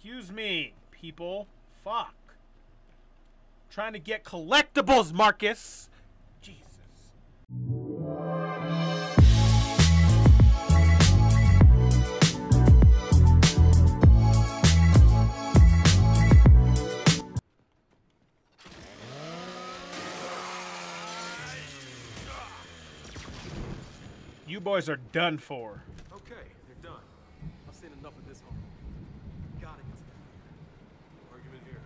Excuse me, people. Fuck. Trying to get collectibles, Marcus. Jesus. You boys are done for. Okay, they're done. I've seen enough of this home. Gotta get to the argument here.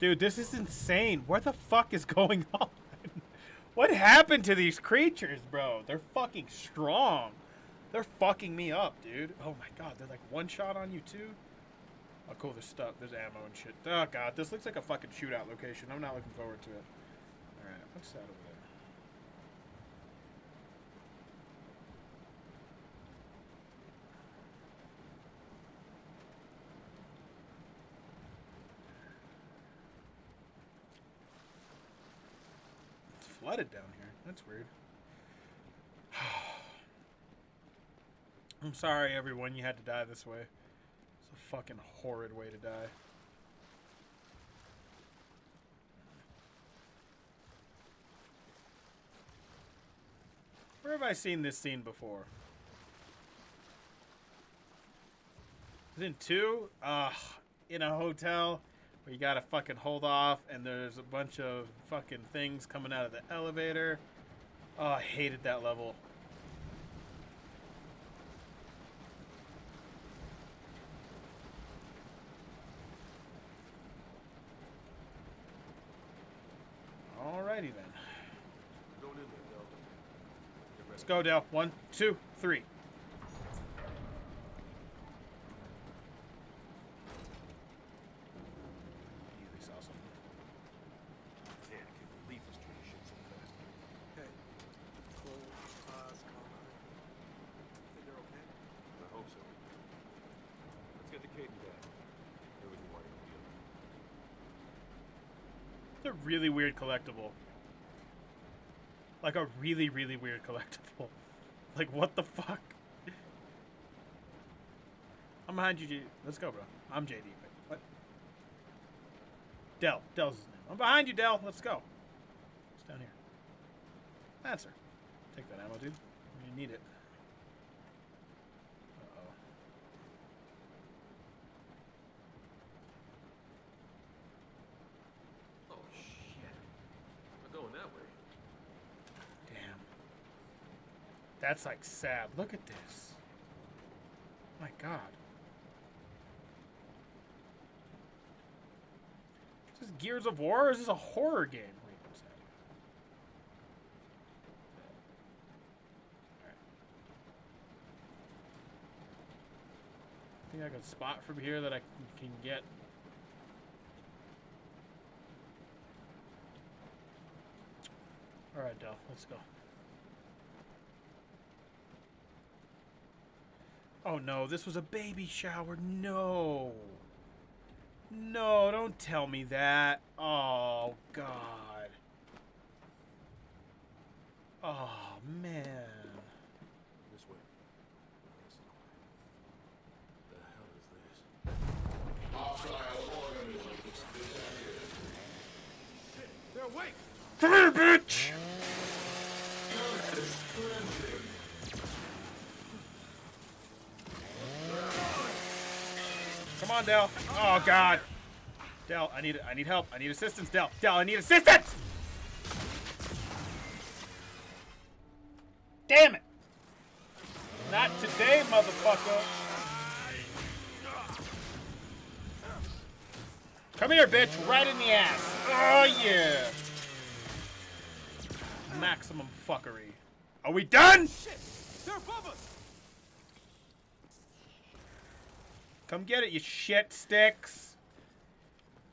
Dude, this is insane. What the fuck is going on? What happened to these creatures, bro? They're fucking strong. They're fucking me up, dude. Oh my god, they're like one shot on you too? Oh cool, there's stuff. There's ammo and shit. Oh god, this looks like a fucking shootout location. I'm not looking forward to it. Alright, what's that over there? It's flooded down here. That's weird. I'm sorry, everyone, you had to die this way. It's a fucking horrid way to die. Where have I seen this scene before? Is it in two? Ugh, in a hotel you gotta fucking hold off and there's a bunch of fucking things coming out of the elevator. Oh, I hated that level. Alrighty then. Going in there, Del. Get ready. Let's go, Dale. One, two, three. Easy sauce. Man, I can't believe this train shit so fast. Hey, close your eyes, calm Think they're okay? I hope so. Let's get the Caden back. Everything while you're dealing. It's a really weird collectible. Like a really, really weird collectible. Like, what the fuck? I'm behind you, J. Let's go, bro. I'm JD. Wait, what? Del. Del's his name. I'm behind you, Del. Let's go. It's down here. Answer. Take that ammo, dude. You need it. Uh-oh. Oh, shit. We're going that way. Damn. That's like sad. Look at this. My god. Is this Gears of War or is this a horror game? Alright. Think I can spot from here that I can can get. Alright, Del, let's go. Oh no, this was a baby shower. No. No, don't tell me that. Oh, God. Oh, man. This way. Nice and quiet. The hell is this? Shit, they're awake! Come here, bitch! On, Del. Oh God. Del, I need I need help. I need assistance, Del. Del, I need assistance! Damn it! Not today, motherfucker. Come here, bitch. Right in the ass. Oh, yeah. Maximum fuckery. Are we done? Shit! They're above us! Come get it, you shit sticks.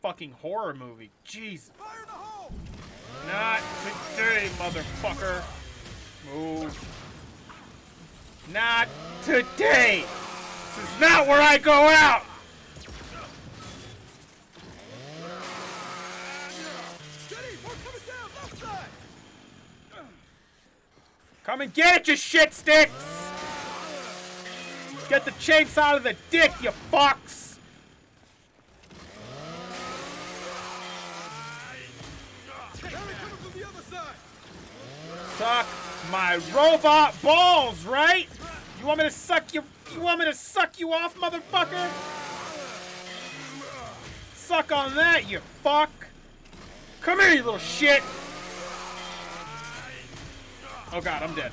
Fucking horror movie. Jesus. Fire in the hole! Not today, motherfucker. Move. Not today. This is not where I go out. Steady! More coming down! Left side! Come and get it, you shit sticks. Get the chafes out of the dick, you fucks! Suck my robot balls, right? You want me to suck you? You want me to suck you off, motherfucker? Suck on that, you fuck! Come here, you little shit! Oh god, I'm dead.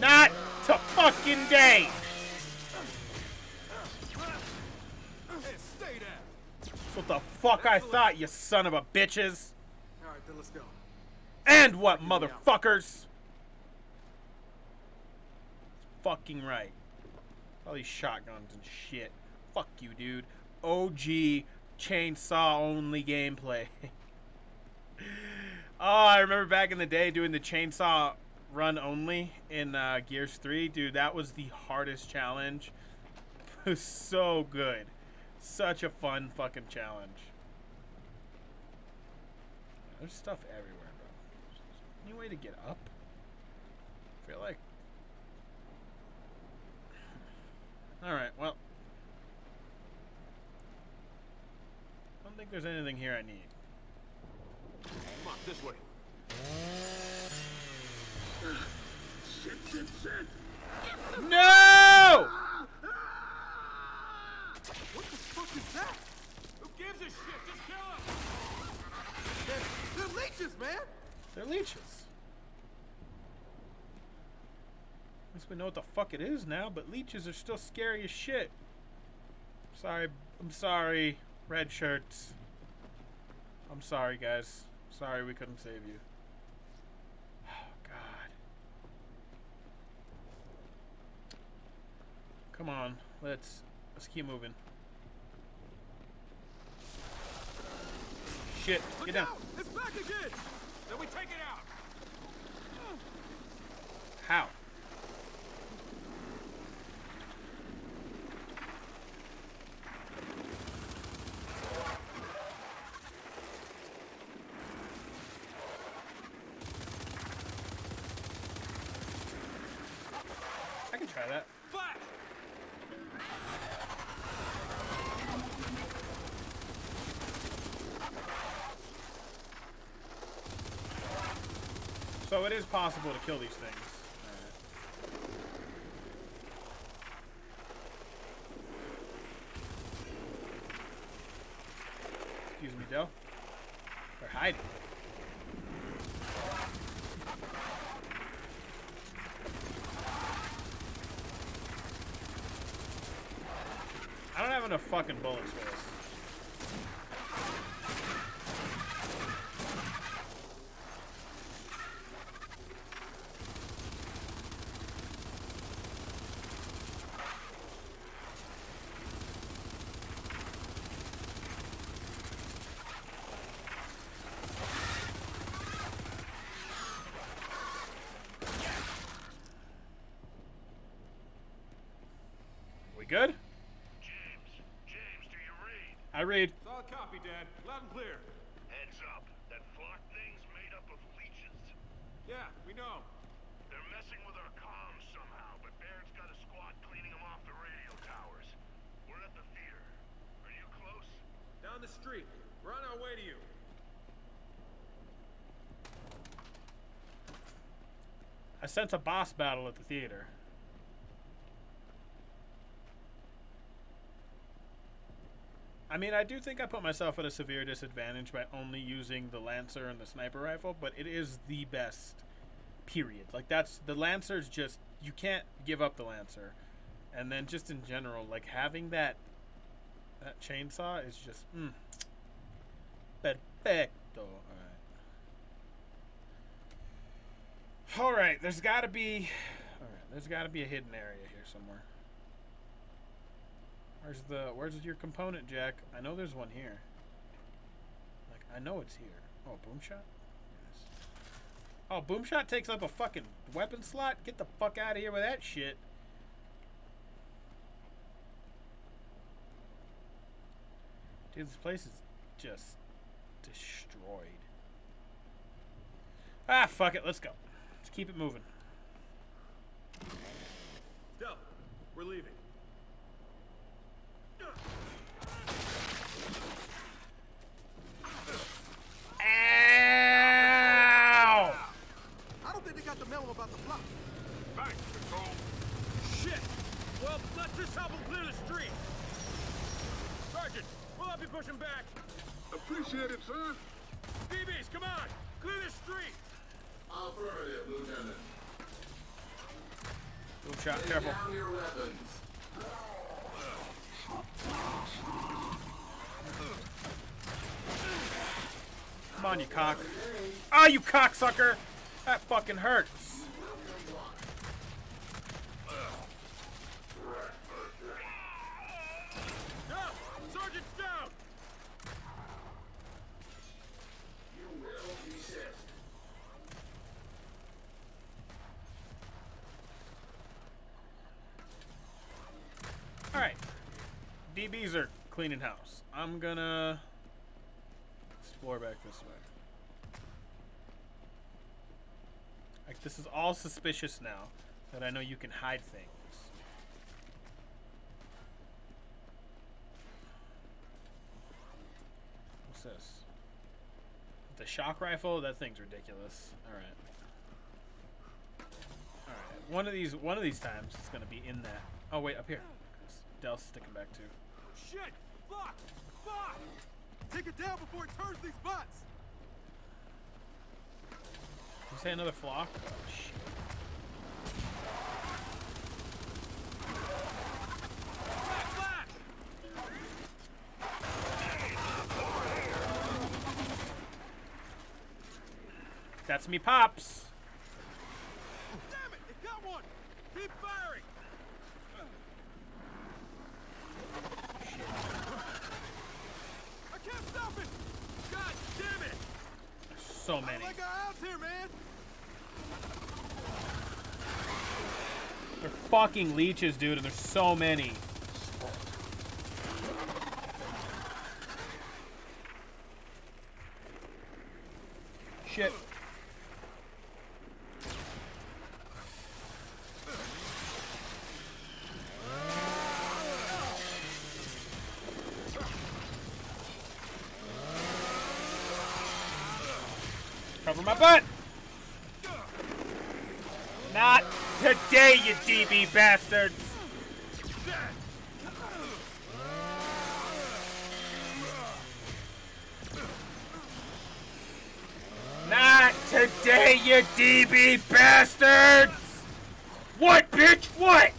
Not to fucking day. Hey, stay down. That's what the fuck I thought, you son of a bitches. All right, then let's go. And what, Fucking me out. motherfuckers? Fucking right. All these shotguns and shit. Fuck you, dude. OG chainsaw only gameplay. oh, I remember back in the day doing the chainsaw run only in uh, Gears 3. Dude, that was the hardest challenge. It was so good. Such a fun fucking challenge. There's stuff everywhere, bro. Any way to get up? I feel like. Alright, well. I don't think there's anything here I need. Come on, this way. No! What the fuck is that? Who gives a shit? Just kill him. They're, they're leeches, man. They're leeches. At least we know what the fuck it is now, but leeches are still scary as shit. Sorry, I'm sorry, red shirts. I'm sorry, guys. Sorry we couldn't save you. Oh, God. Come on, let's let's keep moving. Shit, Look get down. out! It's back again. Then we take it out. How? I can try that. Flash. So it is possible to kill these things. Excuse me, Del. They're hiding. I don't have enough fucking bullets for this. We good? James, James, do you read? I read. Solid copy, Dad. Loud and clear. Heads up. That flock thing's made up of leeches. Yeah, we know. They're messing with our comms somehow, but Baird's got a squad cleaning them off the radio towers. We're at the theater. Are you close? Down the street. We're on our way to you. I sense a boss battle at the theater. I mean, I do think I put myself at a severe disadvantage by only using the Lancer and the sniper rifle, but it is the best. Period. Like that's the Lancer's just you can't give up the Lancer. And then just in general, like having that that chainsaw is just mm, perfecto. Alright. All right, there's got to be, all right, there's got to be a hidden area here somewhere. Where's the, where's your component, Jack? I know there's one here. Like, I know it's here. Oh, boom shot. Oh, Boomshot takes up a fucking weapon slot. Get the fuck out of here with that shit. Dude, this place is just destroyed. Ah, fuck it. Let's go. Let's keep it moving. Del, we're leaving. Copy pushing back. Appreciate it, son. BBs, come on. Clear the street. Boom shot, careful. Come on, you cock. Ah, you cocksucker! That fucking hurts. Yeah, Sergeant's down. You will desist. Alright. DBs are cleaning house. I'm gonna explore back this way. Like, this is all suspicious now that I know you can hide things. What's this? The shock rifle? That thing's ridiculous. Alright. Alright. One of these one of these times it's gonna be in that. Oh wait, up here. Del's sticking back too. Oh, shit! Fuck! Fuck! Take it down before it turns these butts! Did you say another flock? Oh shit. That's me pops. Damn it! It got one! Keep firing! I can't stop it! God damn it! So many. Like here, man! They're fucking leeches, dude, and there's so many. Shit. Cover my butt! Not today, you DB bastards! Not today, you DB bastards! What, bitch? What?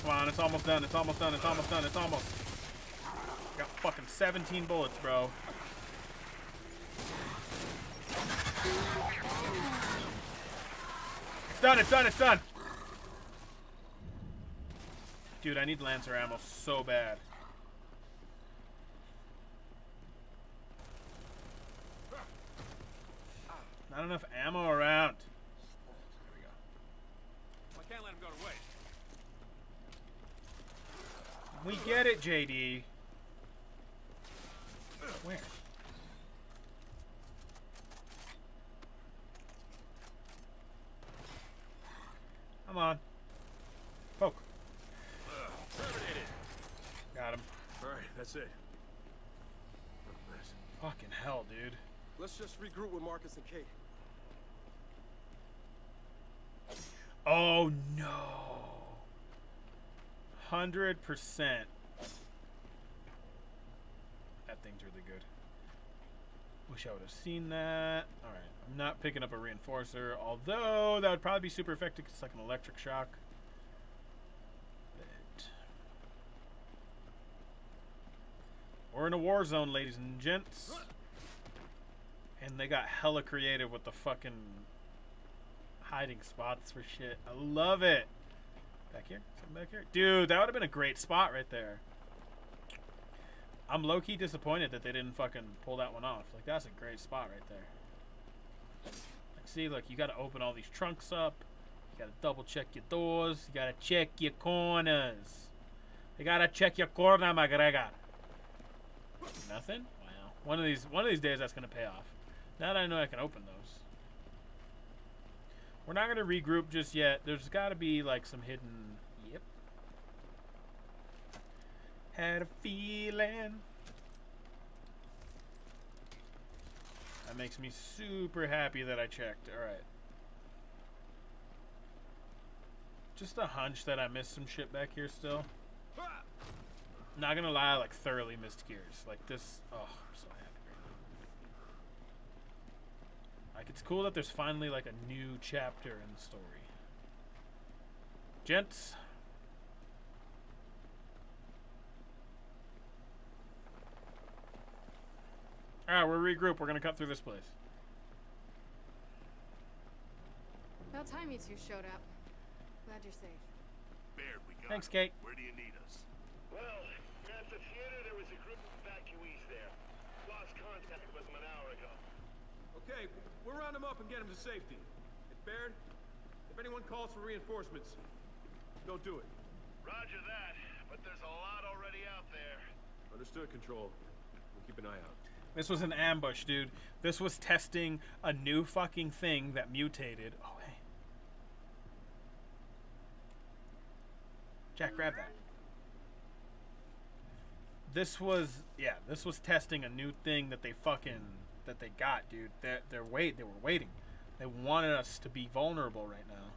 Come on, it's almost done. It's almost done. It's almost done. It's almost. Got fucking 17 bullets, bro. It's done. It's done. It's done. Dude, I need Lancer ammo so bad. Not enough ammo around. There we go. I can't let him go to waste. We get it, JD. Where? Come on. Poke. Terminated. Got him. Alright, that's it. Nice. Fucking hell, dude. Let's just regroup with Marcus and Kait. Oh no. Hundred percent. That thing's really good. Wish I would have seen that. Alright, I'm not picking up a reinforcer, although that would probably be super effective it's like an electric shock. But We're in a war zone, ladies and gents. And they got hella creative with the fucking hiding spots for shit. I love it. Back here? Something back here? Dude, that would have been a great spot right there. I'm low-key disappointed that they didn't fucking pull that one off. Like, that's a great spot right there. Like, see, look, you gotta open all these trunks up. You gotta double check your doors. You gotta check your corners. You gotta check your corner, McGregor. Nothing? Wow. One of these one of these days that's gonna pay off. Now that I know I can open those. We're not gonna regroup just yet. There's gotta be like some hidden Had a feeling. That makes me super happy that I checked. Alright. Just a hunch that I missed some shit back here still. Not gonna lie, I like thoroughly missed gears. Like this, oh, I'm so happy. Like it's cool that there's finally like a new chapter in the story. Gents, Alright, we're regroup. We're gonna cut through this place. About time you two showed up. Glad you're safe. Baird, we got Thanks, it. Kait. Where do you need us? Well, at the theater there was a group of evacuees there. Lost contact with them an hour ago. Okay, we'll round them up and get them to safety. And Baird, if anyone calls for reinforcements, don't do it. Roger that, but there's a lot already out there. Understood, Control. We'll keep an eye out. This was an ambush, dude. This was testing a new fucking thing that mutated. Oh, hey. Jack, grab that. This was, yeah, this was testing a new thing that they fucking, that they got, dude. They're, they're wait, they were waiting. They wanted us to be vulnerable right now.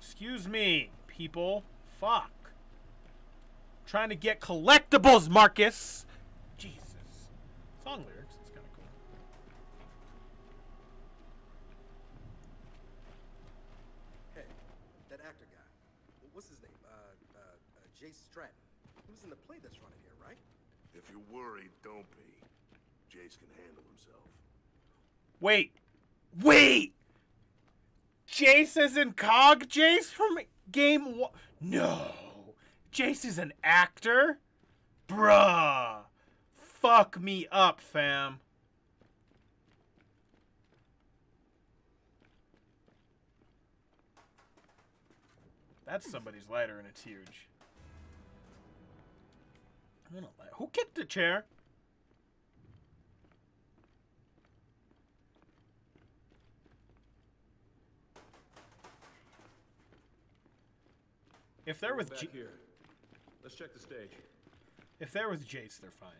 Excuse me, people. Fuck. Trying to get collectibles, Marcus. Jesus. Song lyrics. It's kind of cool. Hey, that actor guy. What's his name? Uh, uh, uh, Jace Stratton. He was in the play that's running here, right? If you're worried, don't be. Jace can handle himself. Wait. Wait. Jace is in Cog Jace from game one. No. Jace is an actor? Bruh. Fuck me up, fam. That's somebody's lighter and it's huge. Light. Who kicked the chair? If they're with here. Let's check the stage. if they're with Jace, they're fine.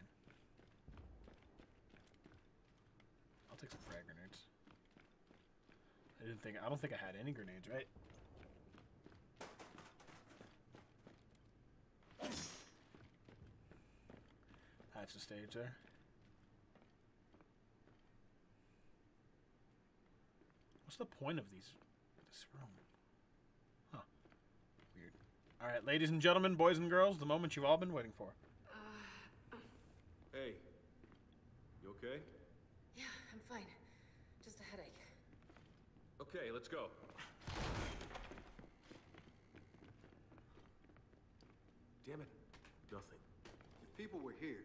I'll take some frag grenades. I didn't think I don't think I had any grenades, right? That's the stage there. What's the point of these this room? Huh. Weird. Alright, ladies and gentlemen, boys and girls, the moment you've all been waiting for. Hey, you okay? Yeah, I'm fine. Just a headache. Okay, let's go. Damn it. Nothing. If people were here,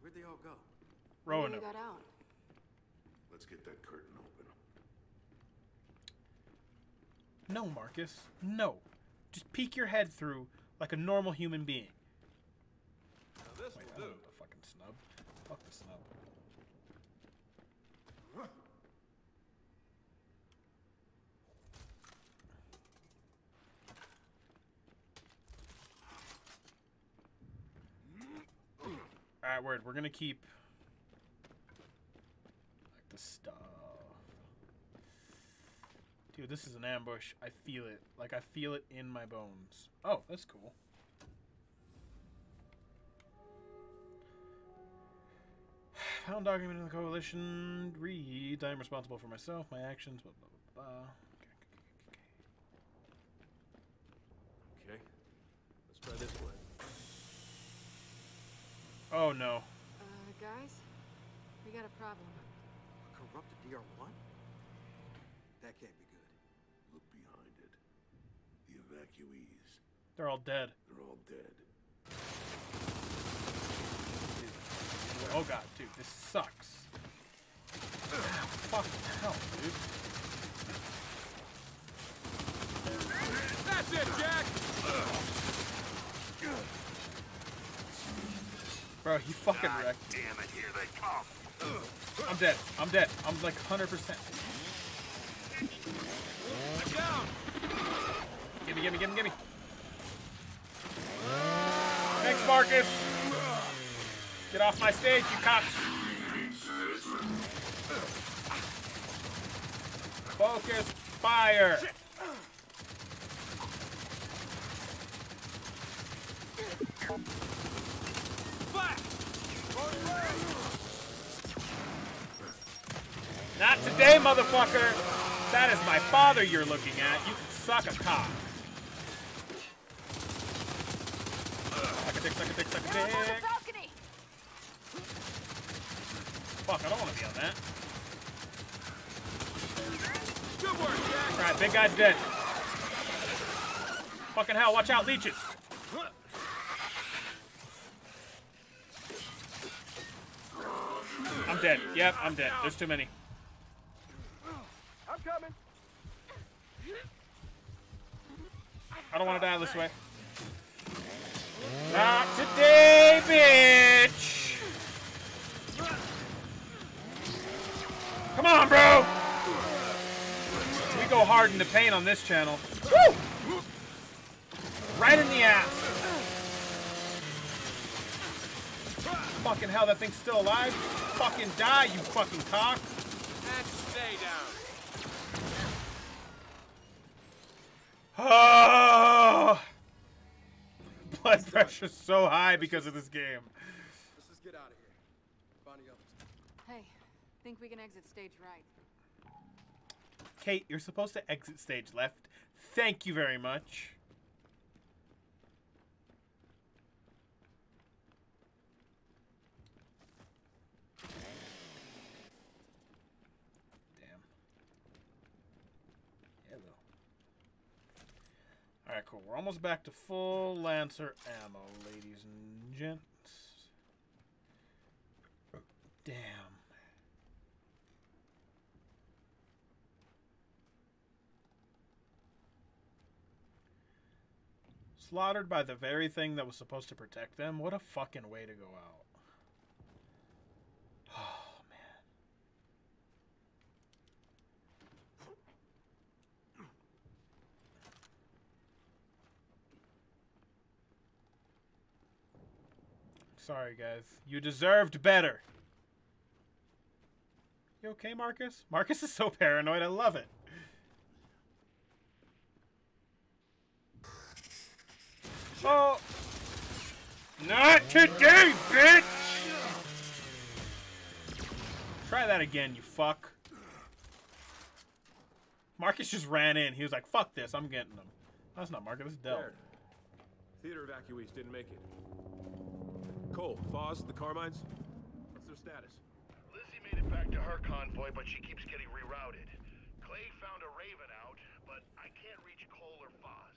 where'd they all go? Rowan. Maybe they got out. Let's get that curtain open. No, Marcus. No. Just peek your head through like a normal human being. Now this Wait, will do. the fucking snub. Fuck the snub. Alright, word. We're gonna keep like the stuff. Dude, this is an ambush. I feel it. Like I feel it in my bones. Oh, that's cool. Found document in the coalition. Read. I am responsible for myself, my actions. Blah blah blah. blah. Okay, okay, okay, okay. Okay. Let's try this way. Oh no. Uh, guys? We got a problem. A corrupted DR1? That can't be evacuees. They're all dead. They're all dead. Oh god, dude, this sucks. Fucking hell, dude. That's it, Jack! Bro, he fucking God wrecked. damn it, here they come. I'm dead. I'm dead. I'm like 100%. Gimme, gimme, gimme, gimme. Thanks, Marcus. Get off my stage, you cocks. Focus. Fire. Not today, motherfucker. That is my father you're looking at. You can suck a cock. Suck a dick, suck a dick, suck a They're on the dick. balcony. Fuck, I don't want to be on that. Good work, Jack. Alright, big guy's dead. Fucking hell, watch out, leeches. I'm dead. Yep, I'm dead. There's too many. I'm coming. I don't want to die this way. Not today, bitch! Come on, bro! We go hard in the paint on this channel. Woo! Right in the ass. Fucking hell, that thing's still alive? Fucking die, you fucking cock. And stay down. Oh! Blood pressure's so high because of this game. Let's just get out of here. Find the others. Hey, think we can exit stage right. Kait, you're supposed to exit stage left. Thank you very much. Alright, cool. We're almost back to full Lancer ammo, ladies and gents. Damn. Slaughtered by the very thing that was supposed to protect them? What a fucking way to go out. Sorry, guys. You deserved better. You okay, Marcus? Marcus is so paranoid. I love it. Oh. Not today, bitch! Try that again, you fuck. Marcus just ran in. He was like, fuck this, I'm getting them. That's not Marcus, that's Del. Theater evacuees didn't make it. Cole, Fahz, the Carmines, what's their status? Lizzie made it back to her convoy, but she keeps getting rerouted. Clay found a Raven out, but I can't reach Cole or Fahz.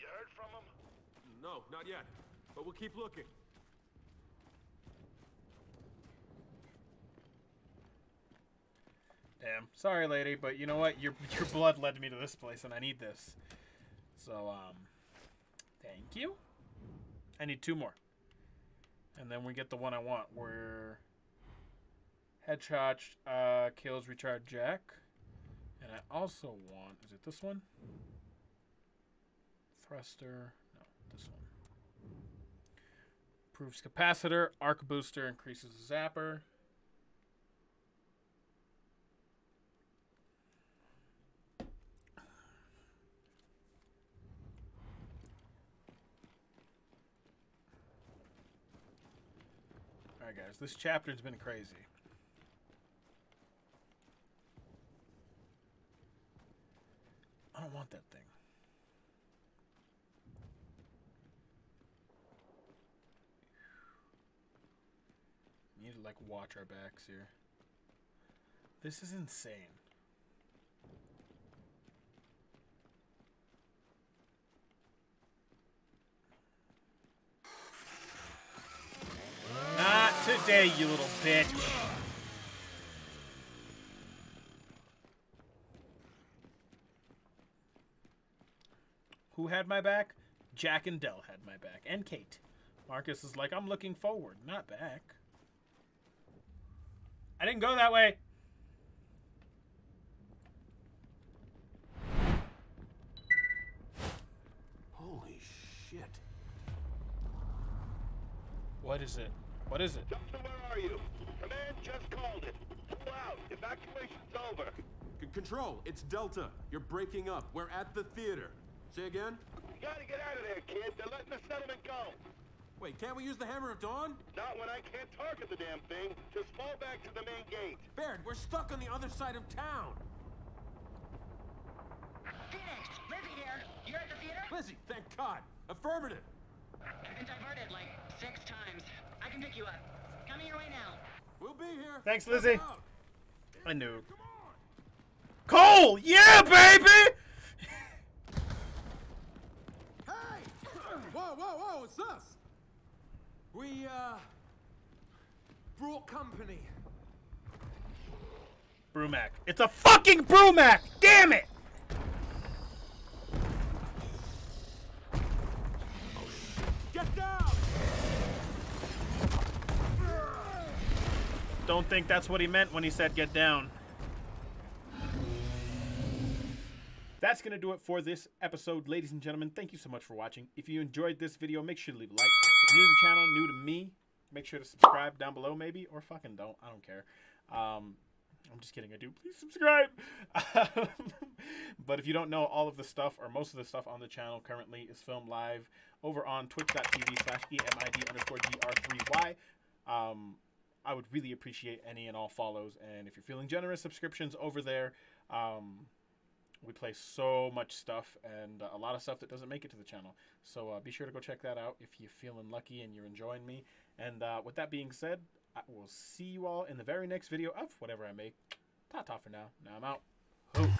You heard from him? No, not yet. But we'll keep looking. Damn. Sorry, lady, but you know what? Your your blood led me to this place, and I need this. So, um, thank you. I need two more, and then we get the one I want, where headshot uh, kills recharge Jack, and I also want is it this one? Thruster. No, this one. Improves capacitor. Arc booster increases zapper. Guys, this chapter's been crazy. I don't want that thing. We need to, like, watch our backs here. This is insane. Today, you little bitch. Who had my back? Jack and Del had my back. And Kait. Marcus is like, I'm looking forward, not back. I didn't go that way. Holy shit. What is it? What is it? Justin, where are you? Command just called it. Pull out. Evacuation's over. G- Control, it's Delta. You're breaking up. We're at the theater. Say again? You gotta get out of there, kid. They're letting the settlement go. Wait, can't we use the Hammer of Dawn? Not when I can't target the damn thing. Just fall back to the main gate. Baird, we're stuck on the other side of town. Phoenix, Lizzie here. You're at the theater? Lizzie, thank God. Affirmative. I've been diverted like six times. I can pick you up. Coming your way now. We'll be here. Thanks, Lizzie. out. I knew. Cole, yeah, baby. Hey! Whoa, whoa, whoa, it's us! We, uh. brought company. Brumak. It's a fucking Brumak. Damn it. Think that's what he meant when he said get down. That's going to do it for this episode, ladies and gentlemen. Thank you so much for watching. If you enjoyed this video, make sure to leave a like. If you're new to the channel, new to me, make sure to subscribe down below maybe, or fucking don't. I don't care. Um, I'm just kidding. I do. Please subscribe. but if you don't know, all of the stuff, or most of the stuff on the channel currently is filmed live over on twitch.tv slash EMID underscore GR3Y. Um, I would really appreciate any and all follows. And if you're feeling generous, subscriptions over there. Um, we play so much stuff and a lot of stuff that doesn't make it to the channel. So uh, be sure to go check that out if you're feeling lucky and you're enjoying me. And uh, with that being said, I will see you all in the very next video of whatever I make. Ta ta for now. Now I'm out.